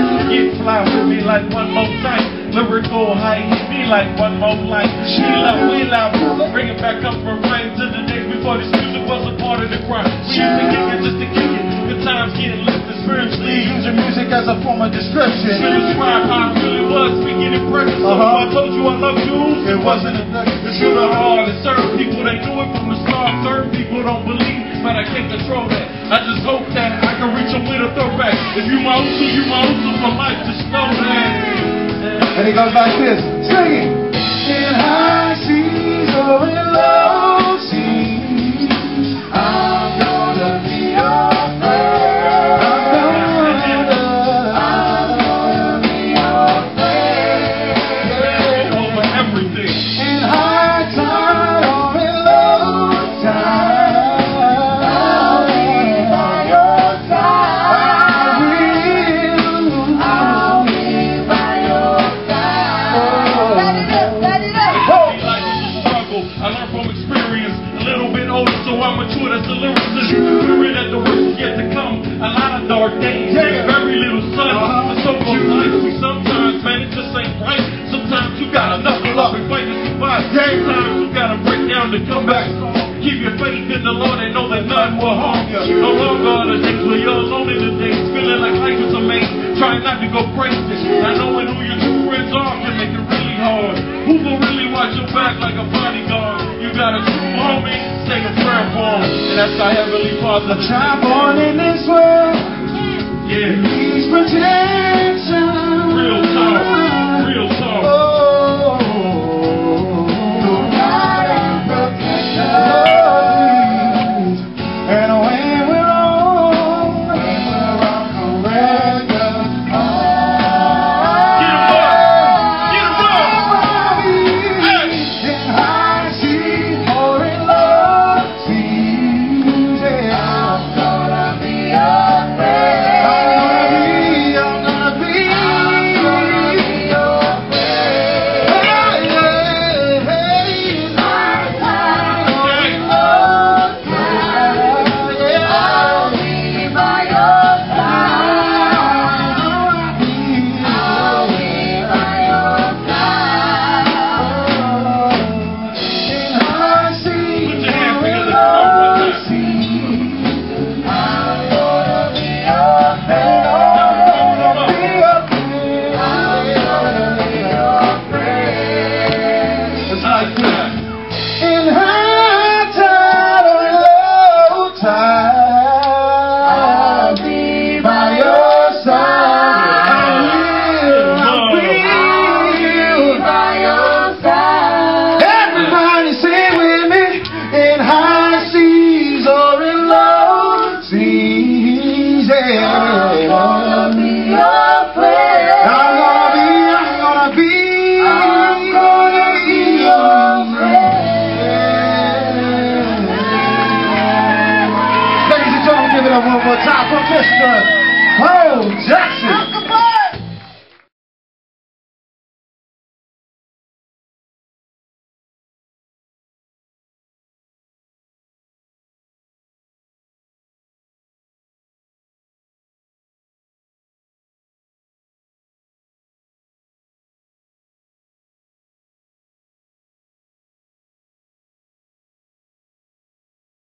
ride with me. Get fly with me like one more night. Lyrical height, be like one more light. She love, we love, bring it back up from rain to the days before this music was a part of the crime. We used to kick it just to kick it. Good times getting lifted spiritually. Using music as a form of description. To describe how I really was speaking in presence. Uh-huh. I told you I love you. It wasn't a It's true to hard to serve people. They knew it from the start. Certain people don't believe, but I can't control that. I just hope that I can reach throwback. If you my you my for life. Just know that. And it goes like this. The lyricist. Spirit at the worst yet to come. A lot of dark days. Yeah. Very little sun. The so-called life we sometimes, man, it just ain't right. Sometimes you gotta knuckle up and fight to survive. Sometimes you gotta break down to come back. Keep your faith in the Lord and know that none will harm you. No longer are the days where you're alone in the days, feeling like life is a maze. Trying not to go crazy. Not knowing who your true friends are can make it really hard. Who will really watch your back like a say a prayer for him. And that's our Heavenly Father. Child born in this world, Yeah. he's for Top of Mr. Pou Jackson.